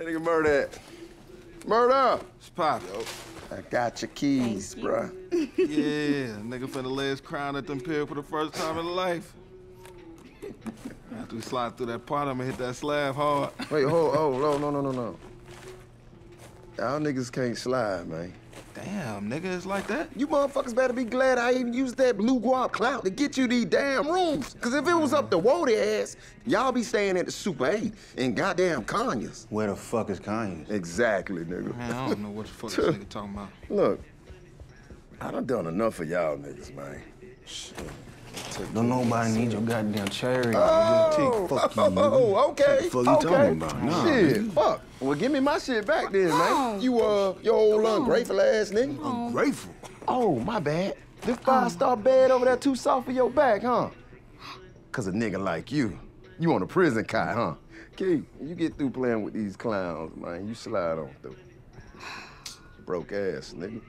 That nigga murder at? Murder! It's pop. I got your keys, bruh. Yeah, nigga finna lay his crown at them pier for the first time in life. After we slide through that part, I'ma hit that slab hard. Wait, hold, hold, no, no, no, no, no. Y'all niggas can't slide, man. Damn, nigga, it's like that? You motherfuckers better be glad I even used that blue guap clout to get you these damn rooms. Cause if it was up to Wody ass, y'all be staying at the Super 8 in goddamn Conyers. Where the fuck is Kanye? Exactly, nigga. Man, I don't know what the fuck this nigga talking about. Look, I done done enough for y'all niggas, man. Don't nobody need your goddamn cherry. Oh, Fuck you, oh, nigga. okay. What the fuck you okay. talking about? Nah, shit, nigga. fuck. Well, give me my shit back then, man. You, uh, your old ungrateful ass nigga. Ungrateful. Oh, my bad. This five-star bed over there too soft for your back, huh? Cause a nigga like you, you on a prison cot, huh? Key, you get through playing with these clowns, man. You slide on through. Broke ass, nigga.